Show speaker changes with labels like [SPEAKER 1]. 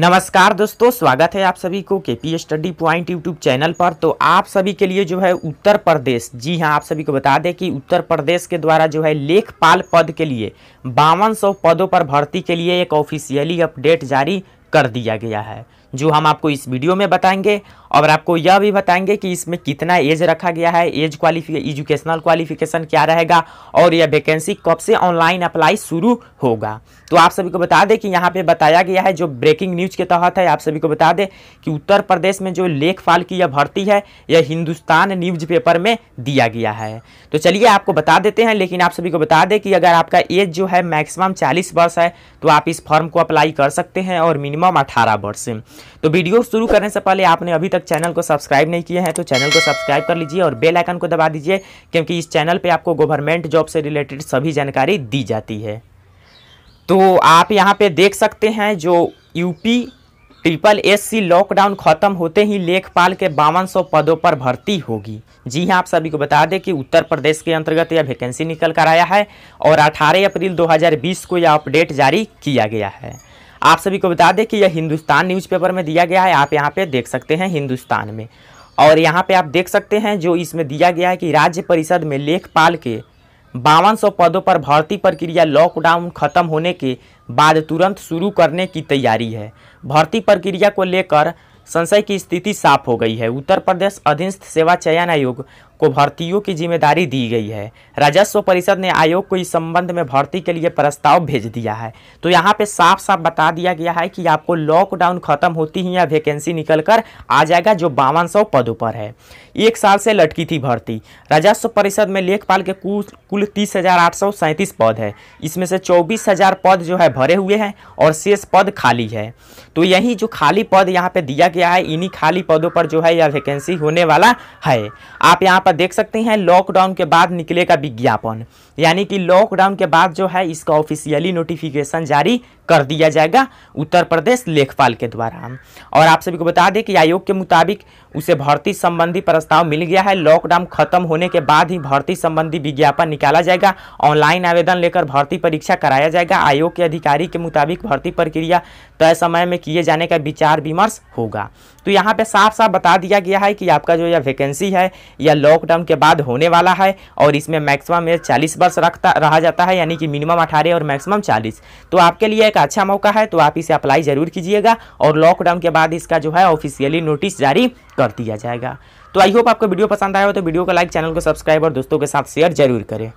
[SPEAKER 1] नमस्कार दोस्तों, स्वागत है आप सभी को K P study point YouTube channel पर। तो आप सभी के लिए जो है उत्तर प्रदेश, जी हाँ, आप सभी को बता दें कि उत्तर प्रदेश के द्वारा जो है लेखपाल पद के लिए, बावन सौ पदों पर भर्ती के लिए एक ऑफिशियली अपडेट जारी कर दिया गया है, जो हम आपको इस वीडियो में बताएँगे। और आपको यह भी बताएँगे कि इसमें कितना एज रखा गया है एज क्वालिफिके एजुकेशनल क्वालिफिकेशन क्या रहेगा और यह वैकेंसी कब से ऑनलाइन अप्लाई शुरू होगा। तो आप सभी को बता दें कि यहाँ पे बताया गया है जो ब्रेकिंग न्यूज़ के तहत है, आप सभी को बता दें कि उत्तर प्रदेश में जो लेखपाल की यह भर्ती है, यह हिंदुस्तान न्यूज़ पेपर में दिया गया है। तो चलिए आपको बता देते हैं, लेकिन आप सभी को बता दें कि अगर आपका एज जो है मैक्सिमम चालीस वर्ष है तो आप इस फॉर्म को अप्लाई कर सकते हैं और मिनिमम अठारह वर्ष। तो वीडियो शुरू करने से पहले आपने अभी तक चैनल को सब्सक्राइब नहीं किया है तो चैनल को सब्सक्राइब कर लीजिए और बेल आइकन को दबा दीजिए, क्योंकि इस चैनल पे आपको गवर्नमेंट जॉब से रिलेटेड सभी जानकारी दी जाती है। तो आप यहाँ पे देख सकते हैं जो UP triple S C lockdown खत्म होते ही लेखपाल के बावन सौ पदों पर भर्ती होगी। जी हाँ आप सभी को बता दें कि उत्तर प्रदेश के अंतर्गत यह वैकेंसी निकल कर आया है और 18 अप्रैल 2020 को यह अपडेट जारी किया गया है। आप सभी को बता दें कि यह हिंदुस्तान न्यूज़पेपर में दिया गया है। आप यहाँ पे देख सकते हैं हिंदुस्तान में। और यहाँ पे आप देख सकते हैं जो इसमें दिया गया है कि राज्य परिषद में लेखपाल के बावन सौ पदों पर भर्ती प्रक्रिया लॉकडाउन खत्म होने के बाद तुरंत शुरू करने की तैयारी है। भर्ती प्रक्रिया को लेकर संशय की स्थिति साफ़ हो गई है। उत्तर प्रदेश अधीनस्थ सेवा चयन आयोग को भर्तियों की ज़िम्मेदारी दी गई है। राजस्व परिषद ने आयोग को इस संबंध में भर्ती के लिए प्रस्ताव भेज दिया है। तो यहाँ पे साफ़ साफ़ बता दिया गया है कि आपको लॉकडाउन खत्म होती ही या वैकेंसी निकल कर आ जाएगा जो बावन सौ पदों पर है। एक साल से लटकी थी भर्ती। राजस्व परिषद में लेखपाल के कुल कुल तीस हज़ार आठ सौ सैंतीस पद है। इसमें से चौबीस हज़ार पद जो है भरे हुए हैं और शेष पद खाली है। तो यही जो खाली पद यहाँ पे दिया गया है, इन्हीं खाली पदों पर जो है यह वैकेंसी होने वाला है। आप यहाँ पर देख सकते हैं लॉकडाउन के बाद निकलेगा विज्ञापन। यानी कि लॉकडाउन के बाद जो है, इसका ऑफिशियली नोटिफिकेशन जारी कर दिया जाएगा उत्तर प्रदेश लेखपाल के द्वारा। और आप सभी को बता दें कि आयोग के मुताबिक उसे भर्ती संबंधी प्रस्ताव मिल गया है। लॉकडाउन खत्म होने के बाद ही भर्ती संबंधी विज्ञापन निकाला जाएगा। ऑनलाइन आवेदन लेकर भर्ती परीक्षा कराया जाएगा। आयोग के अधिकारी के मुताबिक भर्ती प्रक्रिया तय समय में किए जाने का विचार विमर्श होगा। तो यहाँ पे साफ़ साफ़ बता दिया गया है कि आपका जो यह वैकेंसी है, यह लॉकडाउन के बाद होने वाला है और इसमें मैक्सिमम एज चालीस वर्ष रखता, रहा जाता है, यानी कि मिनिमम अठारह और मैक्सिमम चालीस। तो आपके लिए एक अच्छा मौका है तो आप इसे अप्लाई ज़रूर कीजिएगा और लॉकडाउन के बाद इसका जो है ऑफिशियली नोटिस जारी कर दिया जाएगा। तो आई होप आपको वीडियो पसंद आया हो तो वीडियो को लाइक, चैनल को सब्सक्राइब और दोस्तों के साथ शेयर ज़रूर करें।